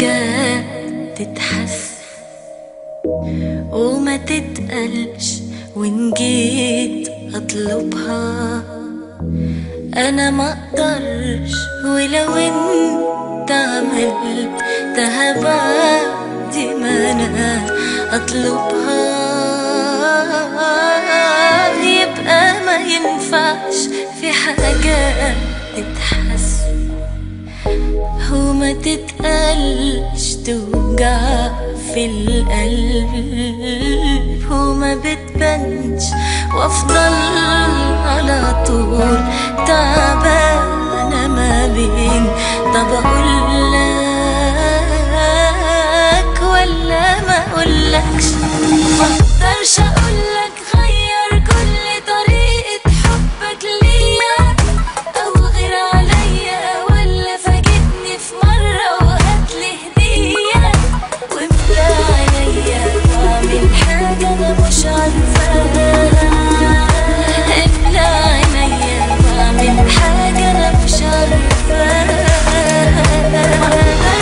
حاجات تتحس وما تتقلش وإن جيت أطلبها أنا ما أقدرش. ولو أنت عملتها بعد ما أنا أطلبها. يبقى ما ينفعش في حاجات تتحس. وما تتقلش توجع في القلب. وما بتبانش وأفضل على طول تعبانة ما بين. طب أقول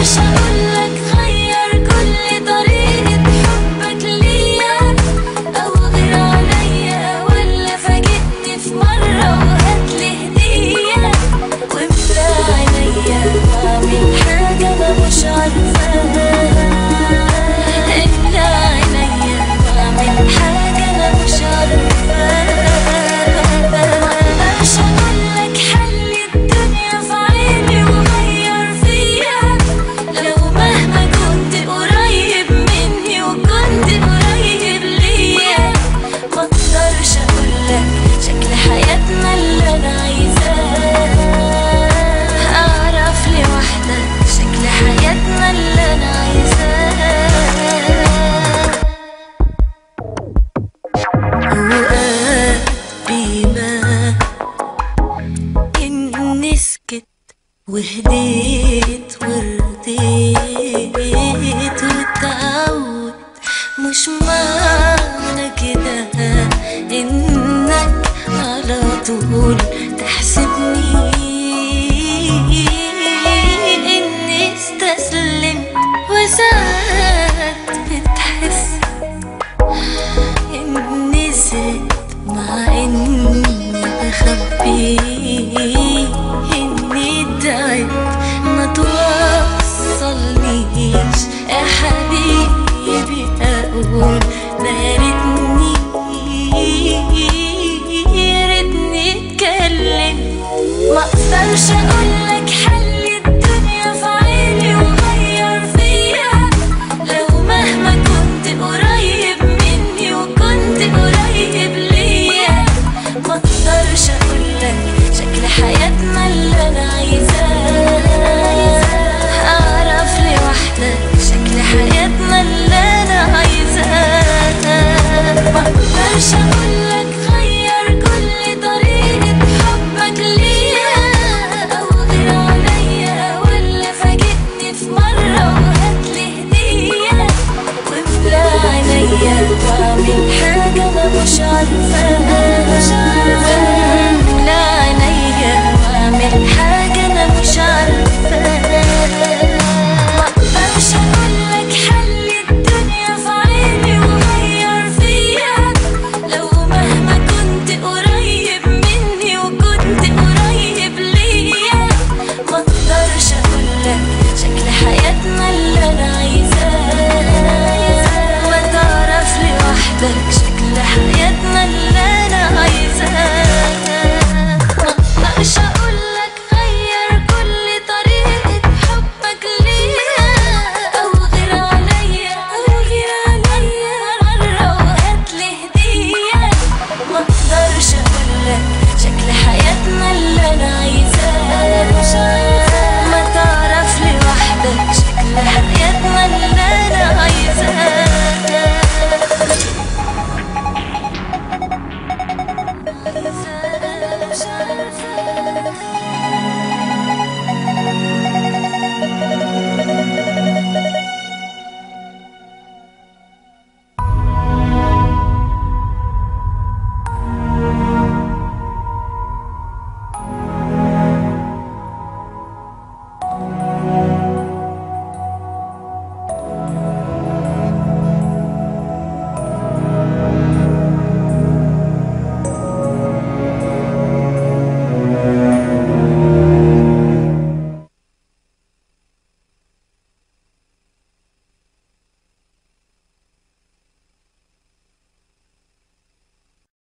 مقدرش اقولك شكل حياتنا اللي أنا أعرف لوحدك شكل حياتنا اللي أنا سكت وهديت ورضيت واتعود مش معنى كده. على طول تحسبني 是爱。